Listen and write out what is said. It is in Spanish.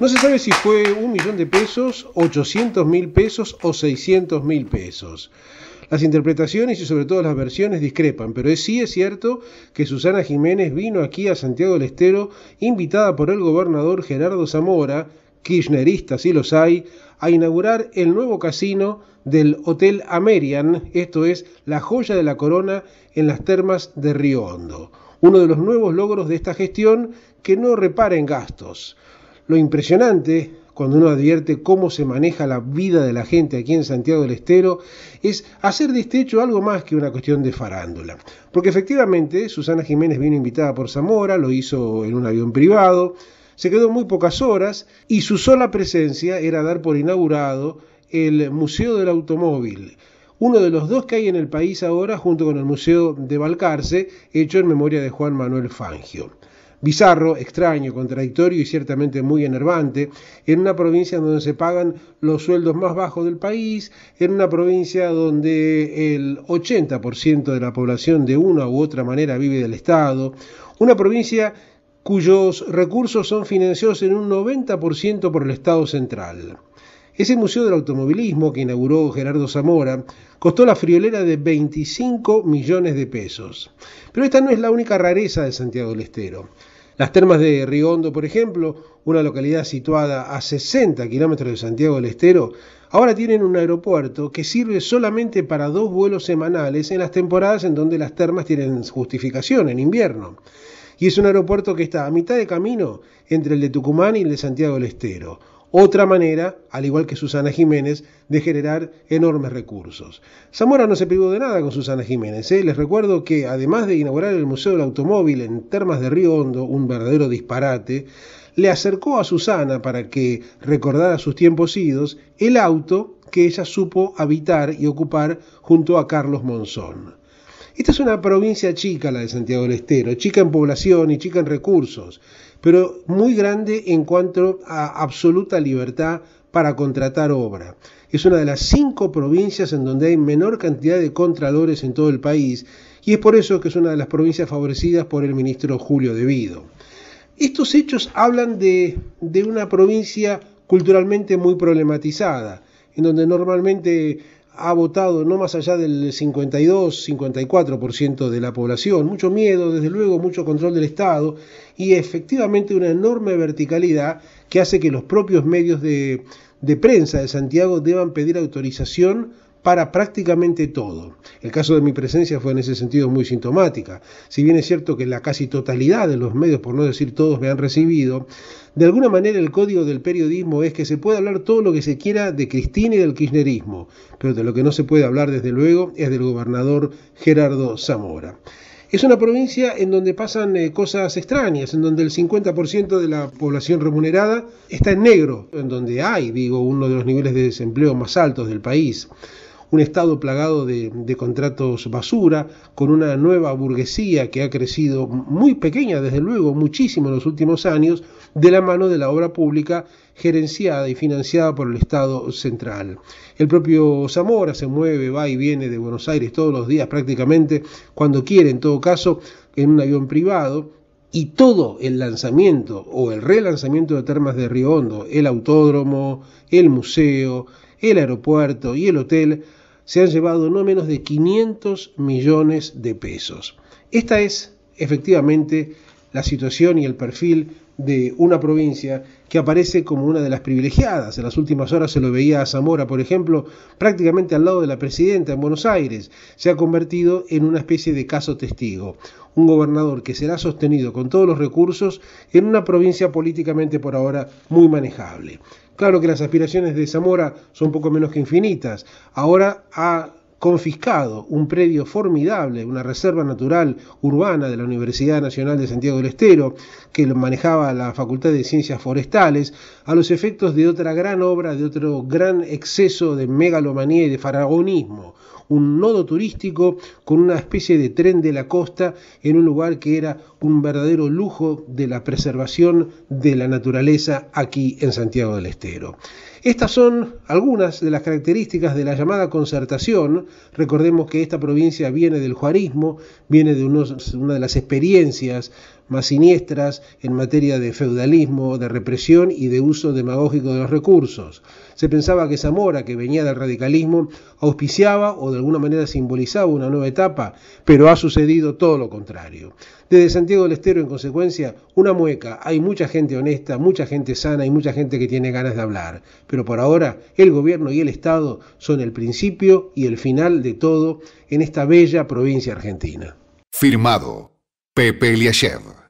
No se sabe si fue un millón de pesos, 800 mil pesos o 600 mil pesos. Las interpretaciones y sobre todo las versiones discrepan, pero es, sí es cierto que Susana Jiménez vino aquí a Santiago del Estero invitada por el gobernador Gerardo Zamora, kirchneristas si los hay, a inaugurar el nuevo casino del Hotel Amerian, esto es la joya de la corona en las termas de Río Hondo. Uno de los nuevos logros de esta gestión que no repara en gastos. Lo impresionante, cuando uno advierte cómo se maneja la vida de la gente aquí en Santiago del Estero, es hacer de este hecho algo más que una cuestión de farándula. Porque efectivamente Susana Jiménez vino invitada por Zamora, lo hizo en un avión privado, se quedó muy pocas horas y su sola presencia era dar por inaugurado el Museo del Automóvil, uno de los dos que hay en el país ahora junto con el Museo de Balcarce, hecho en memoria de Juan Manuel Fangio bizarro, extraño, contradictorio y ciertamente muy enervante, en una provincia donde se pagan los sueldos más bajos del país, en una provincia donde el 80% de la población de una u otra manera vive del Estado, una provincia cuyos recursos son financiados en un 90% por el Estado central. Ese Museo del Automovilismo que inauguró Gerardo Zamora costó la friolera de 25 millones de pesos. Pero esta no es la única rareza de Santiago del Estero. Las termas de Rigondo, por ejemplo, una localidad situada a 60 kilómetros de Santiago del Estero, ahora tienen un aeropuerto que sirve solamente para dos vuelos semanales en las temporadas en donde las termas tienen justificación, en invierno. Y es un aeropuerto que está a mitad de camino entre el de Tucumán y el de Santiago del Estero otra manera, al igual que Susana Jiménez, de generar enormes recursos. Zamora no se privó de nada con Susana Jiménez. ¿eh? Les recuerdo que además de inaugurar el Museo del Automóvil en Termas de Río Hondo, un verdadero disparate, le acercó a Susana para que recordara sus tiempos idos el auto que ella supo habitar y ocupar junto a Carlos Monzón. Esta es una provincia chica, la de Santiago del Estero, chica en población y chica en recursos, pero muy grande en cuanto a absoluta libertad para contratar obra. Es una de las cinco provincias en donde hay menor cantidad de contralores en todo el país y es por eso que es una de las provincias favorecidas por el ministro Julio Devido. Estos hechos hablan de, de una provincia culturalmente muy problematizada, en donde normalmente ha votado no más allá del 52-54% de la población, mucho miedo, desde luego, mucho control del Estado y efectivamente una enorme verticalidad que hace que los propios medios de, de prensa de Santiago deban pedir autorización para prácticamente todo. El caso de mi presencia fue en ese sentido muy sintomática. Si bien es cierto que la casi totalidad de los medios, por no decir todos, me han recibido, de alguna manera el código del periodismo es que se puede hablar todo lo que se quiera de Cristina y del kirchnerismo, pero de lo que no se puede hablar desde luego es del gobernador Gerardo Zamora. Es una provincia en donde pasan eh, cosas extrañas, en donde el 50% de la población remunerada está en negro, en donde hay, digo, uno de los niveles de desempleo más altos del país un Estado plagado de, contratos basura, con una nueva burguesía que ha crecido muy pequeña, desde luego, muchísimo en los últimos años, de la mano de la obra pública gerenciada y financiada por el Estado central. El propio Zamora se mueve, va y viene de Buenos Aires todos los días prácticamente, cuando quiere, en todo caso, en un avión privado, y todo el lanzamiento o el relanzamiento de Termas de Río Hondo, el autódromo, el museo, el aeropuerto y el hotel, se han llevado no menos de 500 millones de pesos. Esta es efectivamente la situación y el perfil de una provincia que aparece como una de las privilegiadas. En las últimas horas se lo veía a Zamora, por ejemplo, prácticamente al lado de la presidenta en Buenos Aires. Se ha convertido en una especie de caso testigo. Un gobernador que será sostenido con todos los recursos en una provincia políticamente por ahora muy manejable. Claro que las aspiraciones de Zamora son poco menos que infinitas. Ahora ha confiscado un predio formidable, una reserva natural urbana de la Universidad Nacional de Santiago del Estero, que lo manejaba la Facultad de Ciencias Forestales, a los efectos de otra gran obra, de otro gran exceso de megalomanía y de faraonismo, un nodo turístico con una especie de tren de la costa en un lugar que era un verdadero lujo de la preservación de la naturaleza aquí en Santiago del Estero. Estas son algunas de las características de la llamada concertación. Recordemos que esta provincia viene del juarismo, viene de una de las experiencias más siniestras en materia de feudalismo, de represión y de uso demagógico de los recursos. Se pensaba que Zamora, que venía del radicalismo, auspiciaba o de alguna manera simbolizaba una nueva etapa, pero ha sucedido todo lo contrario. Desde Santiago del Estero, en consecuencia, una mueca, hay mucha gente honesta, mucha gente sana y mucha gente que tiene ganas de hablar, pero por ahora el gobierno y el Estado son el principio y el final de todo en esta bella provincia argentina. Firmado Pepe Eliashev.